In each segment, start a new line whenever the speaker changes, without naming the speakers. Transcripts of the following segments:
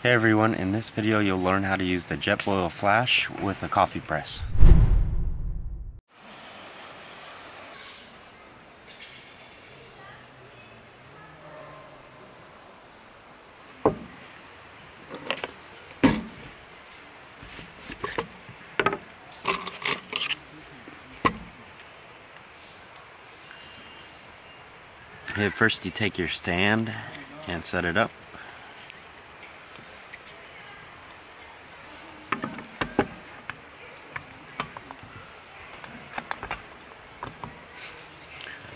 Hey everyone, in this video you'll learn how to use the Jetboil Flash with a coffee press. First you take your stand and set it up.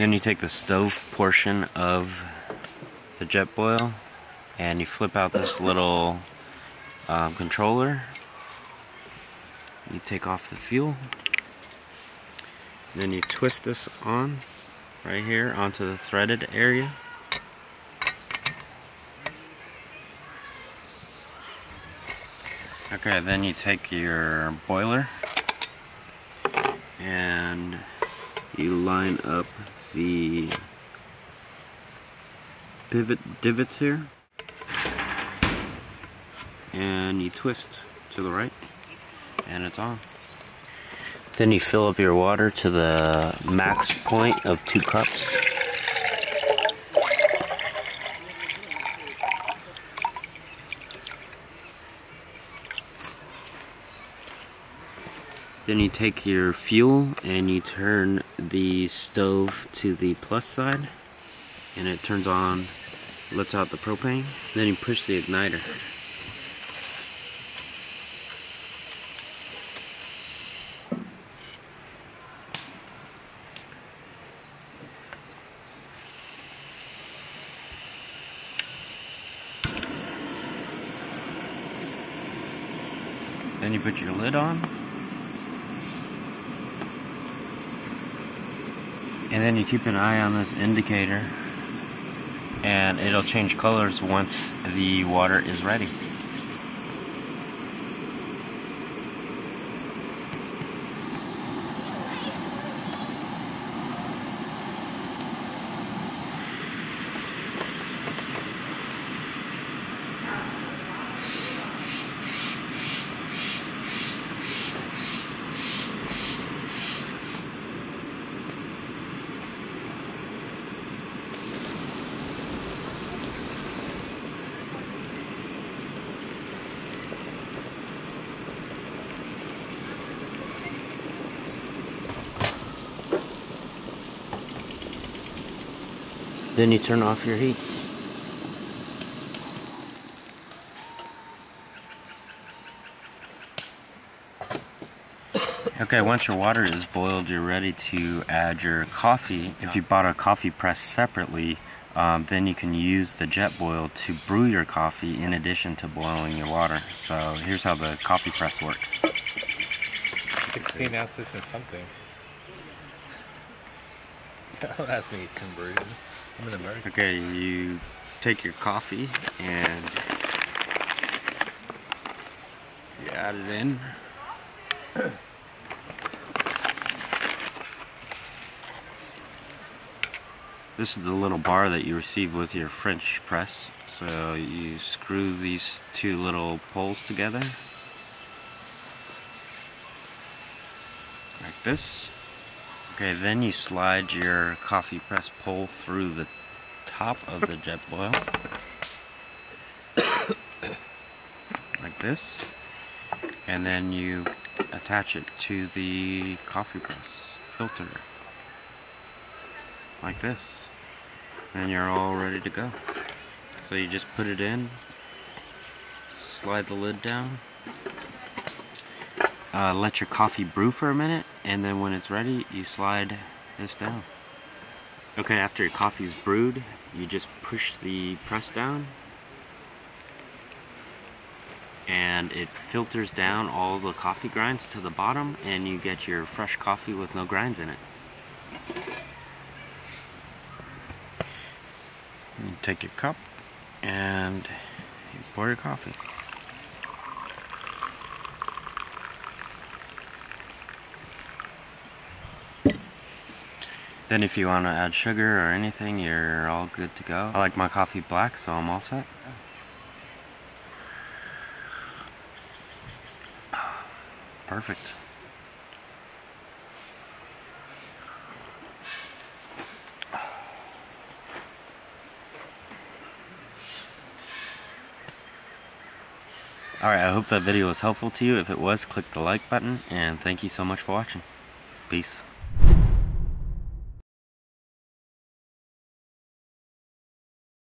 Then you take the stove portion of the Jetboil and you flip out this little um, controller. You take off the fuel. Then you twist this on right here onto the threaded area. Okay, then you take your boiler and you line up the pivot divots here and you twist to the right and it's on. Then you fill up your water to the max point of two cups. Then you take your fuel and you turn the stove to the plus side and it turns on, lets out the propane. Then you push the igniter. Then you put your lid on. And then you keep an eye on this indicator and it'll change colors once the water is ready. Then you turn off your heat. Okay, once your water is boiled, you're ready to add your coffee. If you bought a coffee press separately, um, then you can use the Jetboil to brew your coffee in addition to boiling your water. So here's how the coffee press works.
16 ounces and something. Don't ask me conversion. I'm in America.
Okay, you take your coffee and you add it in. This is the little bar that you receive with your French press. So you screw these two little poles together. Like this. Okay, then you slide your coffee press pole through the top of the Jetboil. like this. And then you attach it to the coffee press filter. Like this. And you're all ready to go. So you just put it in, slide the lid down, uh, let your coffee brew for a minute and then when it's ready you slide this down. Okay after your coffee is brewed you just push the press down and it filters down all the coffee grinds to the bottom and you get your fresh coffee with no grinds in it. You take your cup and you pour your coffee Then if you want to add sugar or anything, you're all good to go. I like my coffee black, so I'm all set. Perfect. Alright, I hope that video was helpful to you. If it was, click the like button, and thank you so much for watching. Peace.